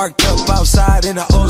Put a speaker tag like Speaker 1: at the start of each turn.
Speaker 1: Parked up outside in the old